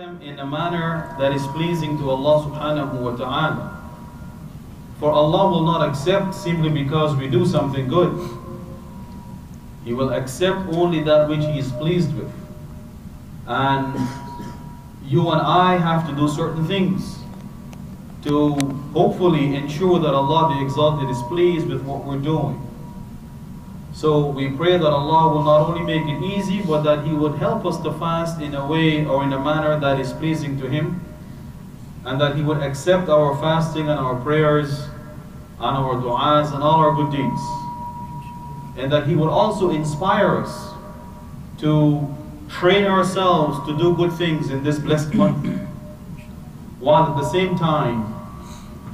them in a manner that is pleasing to Allah subhanahu wa ta'ala. For Allah will not accept simply because we do something good. He will accept only that which He is pleased with. And you and I have to do certain things to hopefully ensure that Allah the Exalted is pleased with what we're doing. So we pray that Allah will not only make it easy, but that He would help us to fast in a way or in a manner that is pleasing to Him, and that He would accept our fasting and our prayers and our du'as and all our good deeds. And that He would also inspire us to train ourselves to do good things in this blessed month, while at the same time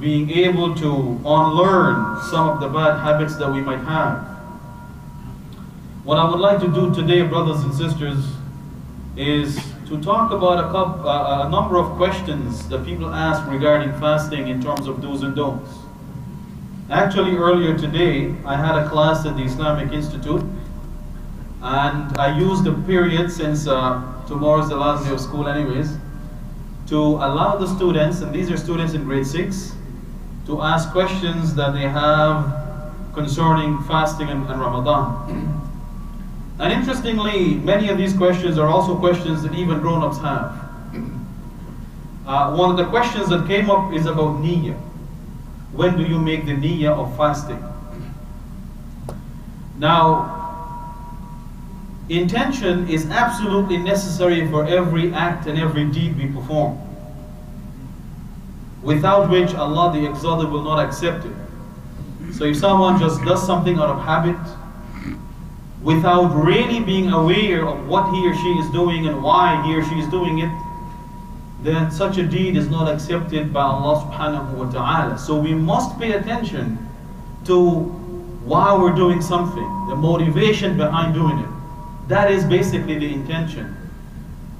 being able to unlearn some of the bad habits that we might have. What I would like to do today, brothers and sisters, is to talk about a, couple, uh, a number of questions that people ask regarding fasting in terms of do's and don'ts. Actually, earlier today, I had a class at the Islamic Institute, and I used the period since uh, tomorrow's the last day of school, anyways, to allow the students, and these are students in grade 6, to ask questions that they have concerning fasting and, and Ramadan. And interestingly, many of these questions are also questions that even grown ups have. Uh, one of the questions that came up is about niyyah. When do you make the niyyah of fasting? Now, intention is absolutely necessary for every act and every deed we perform, without which Allah the Exalted will not accept it. So if someone just does something out of habit, without really being aware of what he or she is doing and why he or she is doing it, then such a deed is not accepted by Allah subhanahu wa ta'ala. So we must pay attention to why we're doing something, the motivation behind doing it. That is basically the intention.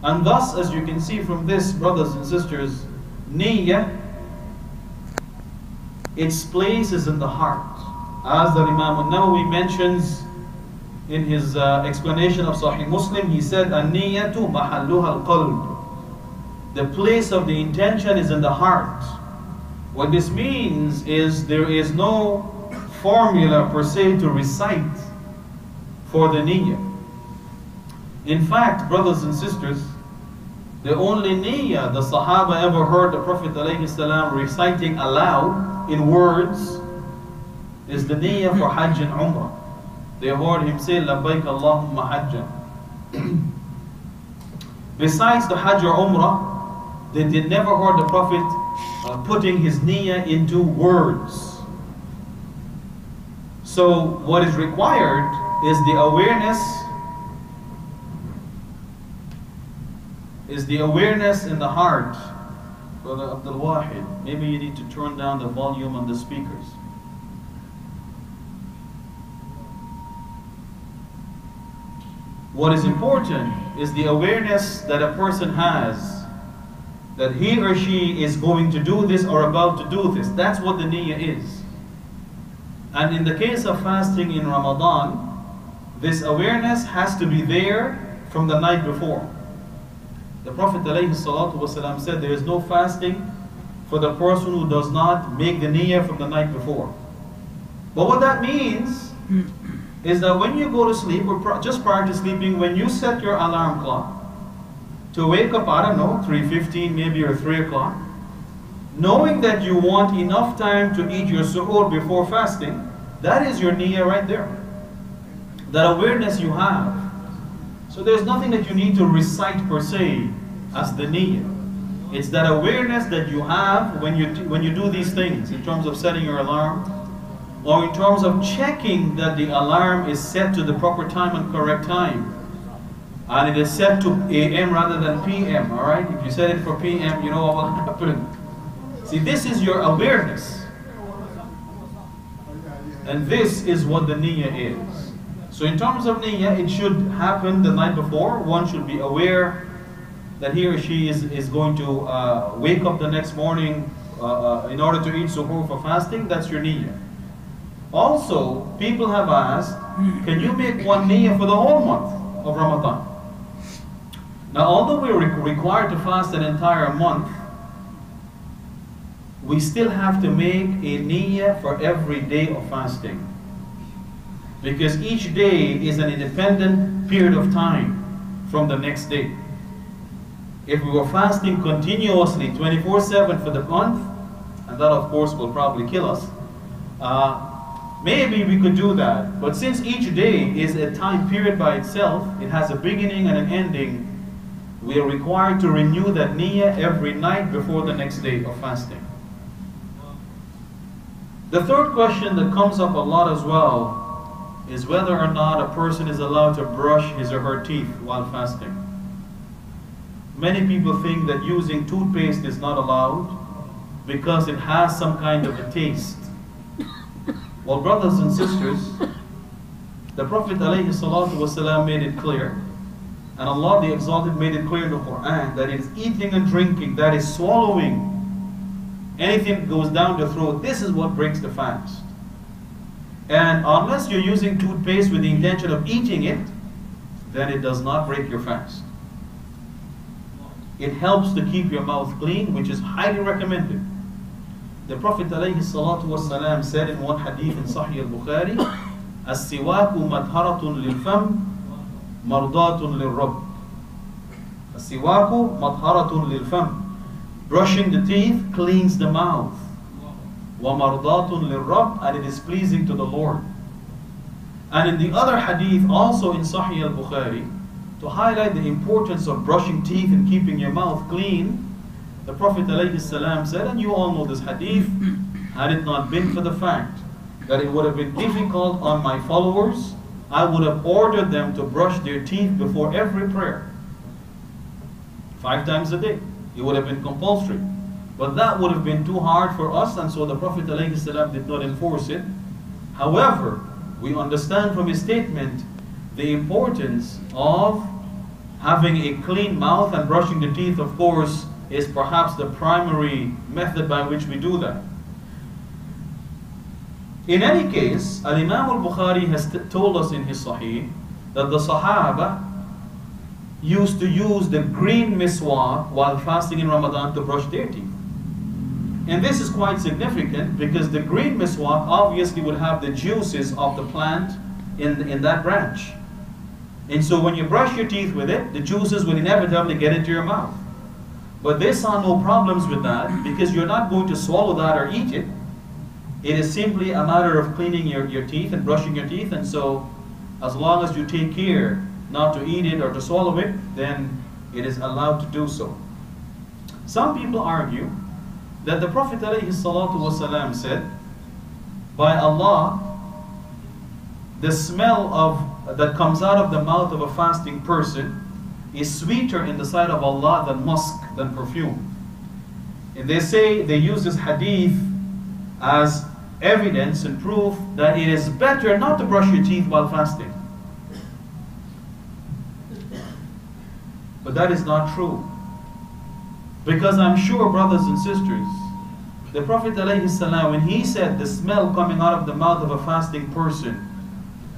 And thus, as you can see from this, brothers and sisters, niyyah, its place is in the heart. As the Imam al-Nawawi mentions in his uh, explanation of Sahih Muslim, he said, "An-niyatu mahalluha al-qalb." The place of the intention is in the heart. What this means is there is no formula per se to recite for the niyyah. In fact, brothers and sisters, the only niyyah the Sahaba ever heard the Prophet ﷺ reciting aloud in words is the niyyah for Hajj and Umrah. They heard him say, Labbaik Allahumma Hajjan. Besides the Hajj or Umrah, they did never heard the Prophet uh, putting his niyyah into words. So what is required is the awareness is the awareness in the heart. Brother Abdul Wahid, maybe you need to turn down the volume on the speakers. What is important is the awareness that a person has that he or she is going to do this or about to do this. That's what the niyyah is. And in the case of fasting in Ramadan, this awareness has to be there from the night before. The Prophet ﷺ said there is no fasting for the person who does not make the niyyah from the night before. But what that means is that when you go to sleep, or just prior to sleeping, when you set your alarm clock, to wake up, I don't know, 3.15 maybe or 3 o'clock, knowing that you want enough time to eat your suhoor before fasting, that is your niyyah right there. That awareness you have. So there's nothing that you need to recite per se as the niyyah. It's that awareness that you have when you, when you do these things in terms of setting your alarm or in terms of checking that the alarm is set to the proper time and correct time and it is set to AM rather than PM, alright? If you set it for PM, you know what will happen. See, this is your awareness. And this is what the niyyah is. So in terms of niyyah, it should happen the night before. One should be aware that he or she is, is going to uh, wake up the next morning uh, uh, in order to eat suhoor for fasting. That's your niyyah. Also, people have asked, can you make one niyyah for the whole month of Ramadan? Now, although we're re- required to fast an entire month, we still have to make a niyyah for every day of fasting. Because each day is an independent period of time from the next day. If we were fasting continuously 24 7 for the month, and that of course will probably kill us, uh, maybe we could do that. But since each day is a time period by itself, it has a beginning and an ending, we are required to renew that niyyah every night before the next day of fasting. The third question that comes up a lot as well is whether or not a person is allowed to brush his or her teeth while fasting. Many people think that using toothpaste is not allowed because it has some kind of a taste. Well, brothers and sisters, the Prophet ﷺ made it clear, and Allah the Exalted made it clear in the Quran that it is eating and drinking, that is swallowing anything that goes down the throat, this is what breaks the fast. And unless you're using toothpaste with the intention of eating it, then it does not break your fast. It helps to keep your mouth clean, which is highly recommended. The Prophet ﷺ said in one hadith in Sahih al-Bukhari, السواك مطهرة للفم مرضاة للرب السواك مطهرة للفم Brushing the teeth cleans the mouth. وَمَرْضَاتٌ لِلرَّبِّ And it is pleasing to the Lord. And in the other hadith, also in Sahih al-Bukhari, to highlight the importance of brushing teeth and keeping your mouth clean, the Prophet ﷺ said, and you all know this hadith, had it not been for the fact that it would have been difficult on my followers, I would have ordered them to brush their teeth before every prayer. Five times a day. It would have been compulsory. But that would have been too hard for us, and so the Prophet ﷺ did not enforce it. However, we understand from his statement the importance of having a clean mouth and brushing the teeth, of course, is perhaps the primary method by which we do that. In any case, Al Imam al Bukhari has told us in his Sahih that the Sahaba used to use the green miswak while fasting in Ramadan to brush their teeth. And this is quite significant because the green miswak obviously would have the juices of the plant in, in that branch. And so when you brush your teeth with it, the juices will inevitably get into your mouth. But they saw no problems with that because you're not going to swallow that or eat it. It is simply a matter of cleaning your, your teeth and brushing your teeth. And so as long as you take care not to eat it or to swallow it, then it is allowed to do so. Some people argue that the Prophet ﷺ said, by Allah, the smell of that comes out of the mouth of a fasting person is sweeter in the sight of Allah than musk, than perfume. And they say they use this hadith as evidence and proof that it is better not to brush your teeth while fasting. But that is not true. Because I'm sure, brothers and sisters, the Prophet ﷺ, when he said the smell coming out of the mouth of a fasting person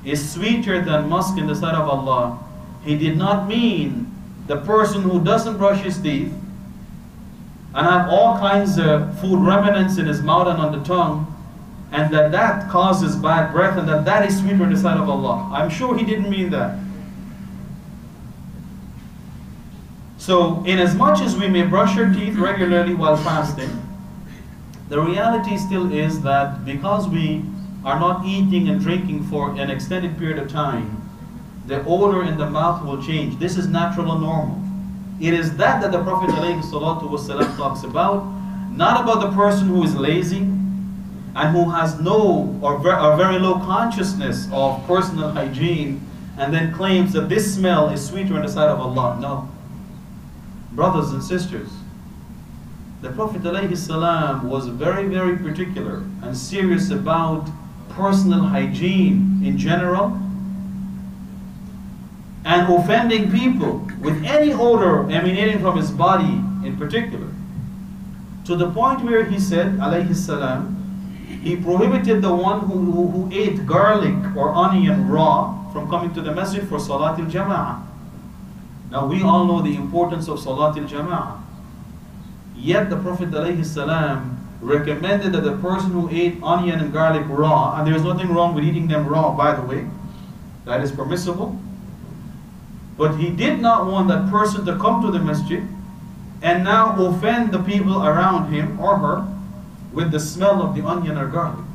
is sweeter than musk in the sight of Allah, he did not mean the person who doesn't brush his teeth and have all kinds of food remnants in his mouth and on the tongue, and that that causes bad breath and that that is sweeter in the sight of Allah. I'm sure he didn't mean that. So, in as much as we may brush our teeth regularly while fasting, the reality still is that because we are not eating and drinking for an extended period of time, the odor in the mouth will change. This is natural and normal. It is that that the Prophet ﷺ talks about, not about the person who is lazy and who has no or very, or very low consciousness of personal hygiene and then claims that this smell is sweeter in the sight of Allah. No brothers and sisters, the Prophet ﷺ was very, very particular and serious about personal hygiene in general and offending people with any odor emanating from his body in particular. To the point where he said, alayhi salam, he prohibited the one who, who, who ate garlic or onion raw from coming to the masjid for Salat al-Jama'ah. Now we all know the importance of Salat al-Jama'ah. Yet the Prophet ﷺ recommended that the person who ate onion and garlic raw, and there's nothing wrong with eating them raw, by the way, that is permissible. But he did not want that person to come to the masjid and now offend the people around him or her with the smell of the onion or garlic.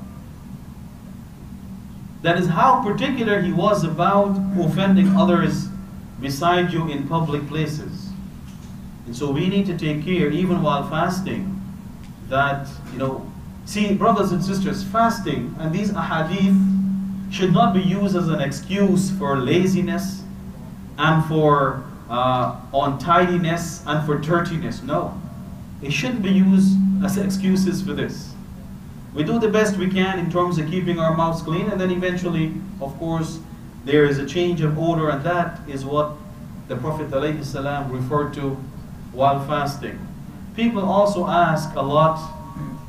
That is how particular he was about offending others beside you in public places. And so we need to take care, even while fasting, that, you know, see, brothers and sisters, fasting and these ahadith should not be used as an excuse for laziness and for uh, untidiness and for dirtiness. No. It shouldn't be used as excuses for this. We do the best we can in terms of keeping our mouths clean, and then eventually, of course, there is a change of odor, and that is what the Prophet ﷺ referred to while fasting. People also ask a lot,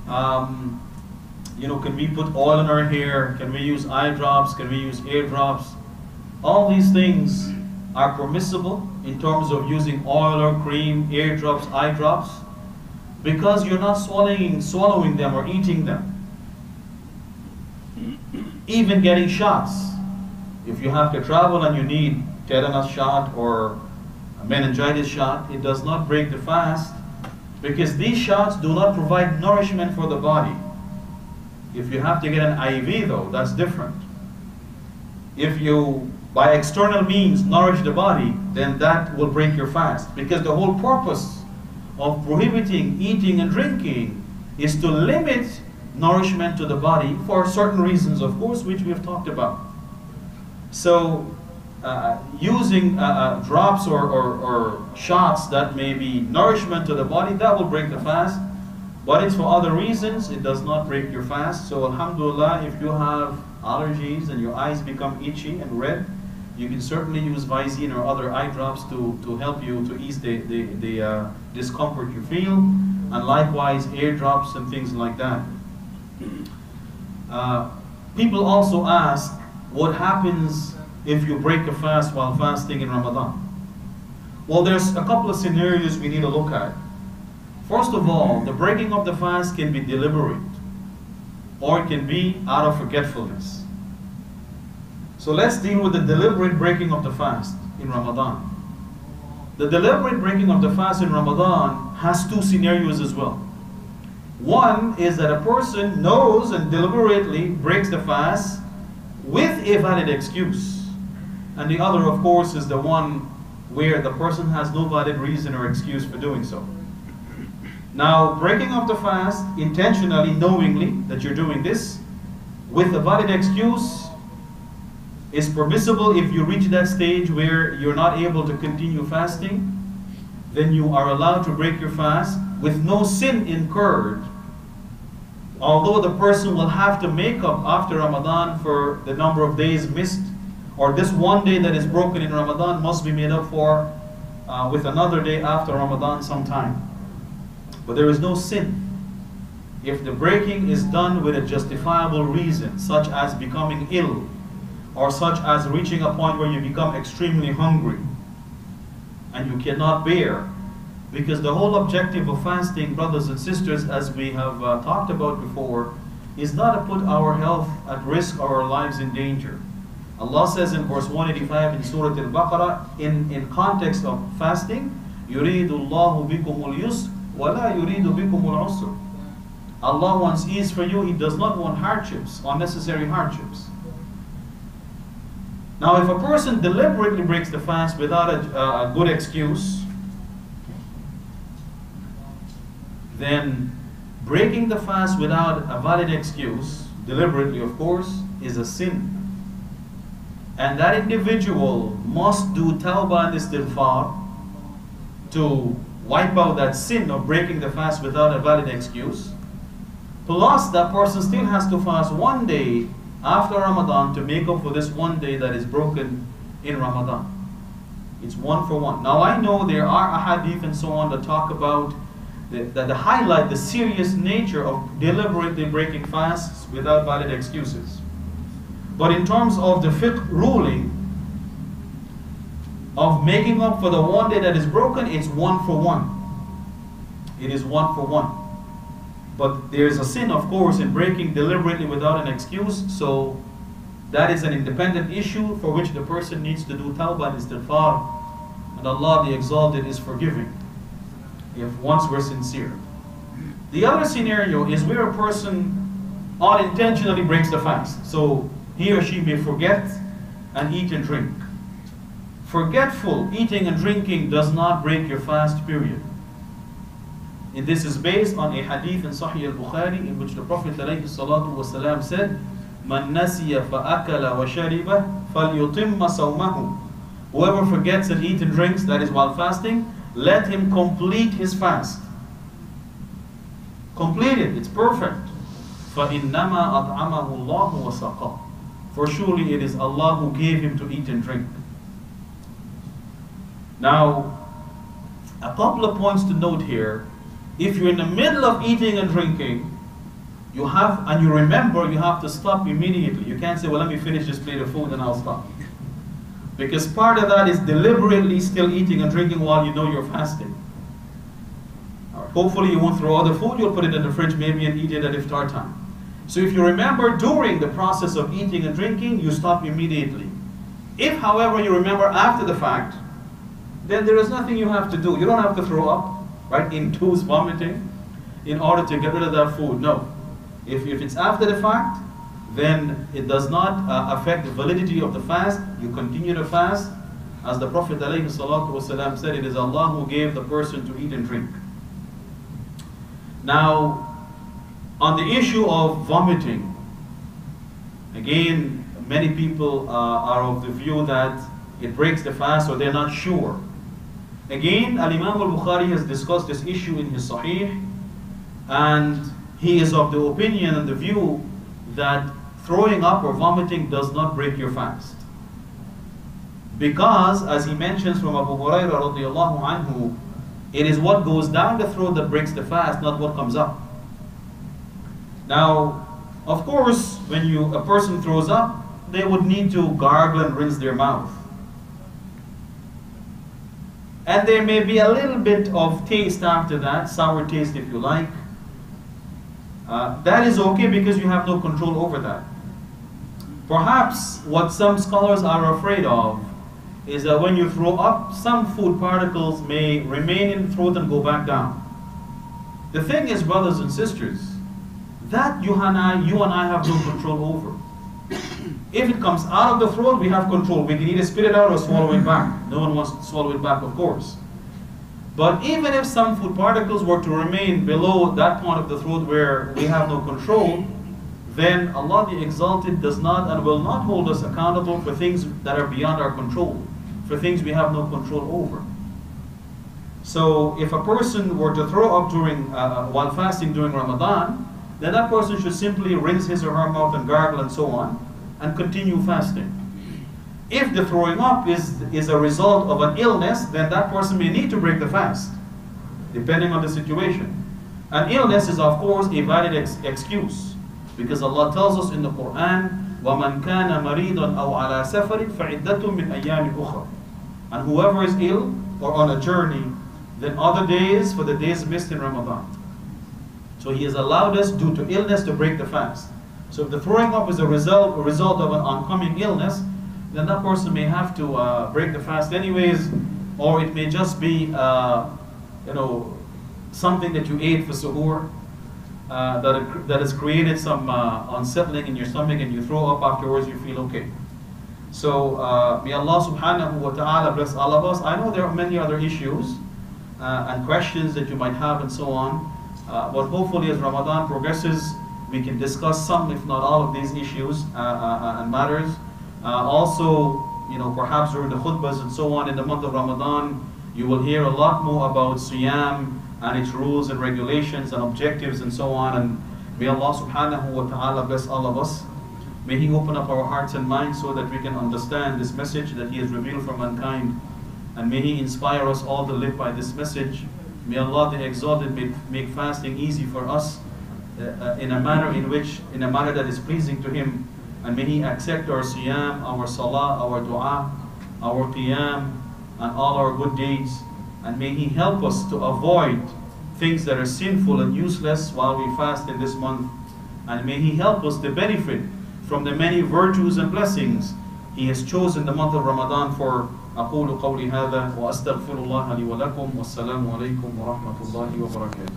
um, you know, can we put oil in our hair? Can we use eye drops? Can we use ear drops? All these things are permissible in terms of using oil or cream, ear drops, eye drops, because you're not swallowing, swallowing them or eating them. Even getting shots. If you have to travel and you need tetanus shot or a meningitis shot, it does not break the fast because these shots do not provide nourishment for the body. If you have to get an IV though, that's different. If you by external means nourish the body, then that will break your fast. Because the whole purpose of prohibiting eating and drinking is to limit nourishment to the body for certain reasons, of course, which we have talked about. So, uh, using uh, uh, drops or, or, or shots that may be nourishment to the body, that will break the fast. But it's for other reasons, it does not break your fast. So, Alhamdulillah, if you have allergies and your eyes become itchy and red, you can certainly use Visine or other eye drops to, to help you to ease the, the, the uh, discomfort you feel, and likewise ear drops and things like that. Uh, people also ask what happens if you break a fast while fasting in Ramadan. Well, there's a couple of scenarios we need to look at. First of all, the breaking of the fast can be deliberate, or it can be out of forgetfulness. So let's deal with the deliberate breaking of the fast in Ramadan. The deliberate breaking of the fast in Ramadan has two scenarios as well. One is that a person knows and deliberately breaks the fast with a valid excuse. And the other, of course, is the one where the person has no valid reason or excuse for doing so. Now, breaking of the fast intentionally, knowingly that you're doing this, with a valid excuse, is permissible if you reach that stage where you're not able to continue fasting, then you are allowed to break your fast with no sin incurred. Although the person will have to make up after Ramadan for the number of days missed, or this one day that is broken in Ramadan must be made up for uh, with another day after Ramadan sometime. But there is no sin. If the breaking is done with a justifiable reason, such as becoming ill, or such as reaching a point where you become extremely hungry and you cannot bear. Because the whole objective of fasting, brothers and sisters, as we have uh, talked about before, is not to put our health at risk or our lives in danger. Allah says in verse 185 in Surah Al-Baqarah, in, in context of fasting, يُرِيدُ اللَّهُ بِكُمُ الْيُسْرِ وَلَا يُرِيدُ بِكُمُ الْعُسْرِ Allah wants ease for you, He does not want hardships, unnecessary hardships. Now, if a person deliberately breaks the fast without a, uh, a good excuse, then breaking the fast without a valid excuse, deliberately of course, is a sin. And that individual must do tawbah and istighfar to wipe out that sin of breaking the fast without a valid excuse. Plus, that person still has to fast one day after Ramadan to make up for this one day that is broken in Ramadan. It's one for one. Now I know there are ahadith and so on that talk about that highlight the serious nature of deliberately breaking fasts without valid excuses. But in terms of the fiqh ruling, of making up for the one day that is broken, it's one for one. It is one for one. But there's a sin, of course, in breaking deliberately without an excuse. So that is an independent issue for which the person needs to do tawbah and istighfar. And Allah the Exalted is forgiving if once we're sincere. The other scenario is where a person unintentionally breaks the fast. So he or she may forget and eat and drink. Forgetful eating and drinking does not break your fast, period. And this is based on a hadith in Sahih al-Bukhari in which the Prophet ﷺ said, من نسي فأكل وشرب فليتم صومه Whoever forgets and eats and drinks, that is while fasting, let him complete his fast. Complete it, it's perfect. فَإِنَّمَا أَطْعَمَهُ اللَّهُ وَسَقَى For surely it is Allah who gave him to eat and drink. Now, a couple of points to note here. if you're in the middle of eating and drinking, you have, and you remember, you have to stop immediately. You can't say, well, let me finish this plate of food and I'll stop. Because part of that is deliberately still eating and drinking while you know you're fasting. Hopefully you won't throw all the food, you'll put it in the fridge maybe and eat it at iftar time. So if you remember during the process of eating and drinking, you stop immediately. If, however, you remember after the fact, then there is nothing you have to do. You don't have to throw up, right, in induce vomiting in order to get rid of that food. No. If, if it's after the fact, then it does not uh, affect the validity of the fast. You continue to fast. As the Prophet ﷺ said, it is Allah who gave the person to eat and drink. Now, on the issue of vomiting, again, many people uh, are of the view that it breaks the fast or they're not sure. Again, Al Imam al Bukhari has discussed this issue in his Sahih, and he is of the opinion and the view that throwing up or vomiting does not break your fast. Because, as he mentions from Abu Hurairah radiallahu anhu, it is what goes down the throat that breaks the fast, not what comes up. Now, of course, when you a person throws up, they would need to gargle and rinse their mouth. And there may be a little bit of taste after that, sour taste if you like. Uh, that is okay because you have no control over that. Perhaps what some scholars are afraid of is that when you throw up, some food particles may remain in the throat and go back down. The thing is, brothers and sisters, that you and I, you and I have no control over. If it comes out of the throat, we have control. We can either spit it out or swallow it back. No one wants to swallow it back, of course. But even if some food particles were to remain below that part of the throat where we have no control, then Allah the Exalted does not and will not hold us accountable for things that are beyond our control, for things we have no control over. So if a person were to throw up during uh while fasting during Ramadan, then that person should simply rinse his or her mouth and gargle and so on, and continue fasting. If the throwing up is, is a result of an illness, then that person may need to break the fast, depending on the situation. An illness is, of course, a valid ex excuse, because Allah tells us in the Quran, وَمَنْ كَانَ مَرِيضًا أَوْ عَلَى سَفَرٍ فَعِدَّةٌ مِّنْ أَيَّامٍ أُخْرَى And whoever is ill or on a journey, then other days for the days missed in Ramadan. So He has allowed us, due to illness, to break the fast. So if the throwing up is a result, a result of an oncoming illness, then that person may have to uh, break the fast anyways, or it may just be, uh, you know, something that you ate for suhoor uh, that, that has created some uh, unsettling in your stomach and you throw up afterwards, you feel okay. So uh, may Allah subhanahu wa ta'ala bless all of us. I know there are many other issues uh, and questions that you might have and so on, Uh, but hopefully as Ramadan progresses, we can discuss some, if not all, of these issues uh, uh, and matters. Uh, also, you know, perhaps during the khutbahs and so on in the month of Ramadan, you will hear a lot more about Siyam and its rules and regulations and objectives and so on. And may Allah subhanahu wa ta'ala bless all of us. May He open up our hearts and minds so that we can understand this message that He has revealed for mankind. And may He inspire us all to live by this message. May Allah the Exalted make, fasting easy for us uh, uh, in a manner in which, in a manner that is pleasing to Him. And may He accept our siyam, our salah, our dua, our qiyam, and all our good deeds. And may He help us to avoid things that are sinful and useless while we fast in this month. And may He help us to benefit from the many virtues and blessings He has chosen the month of Ramadan for. أقول قولي هذا وأستغفر الله لي ولكم والسلام عليكم ورحمة الله وبركاته.